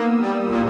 Música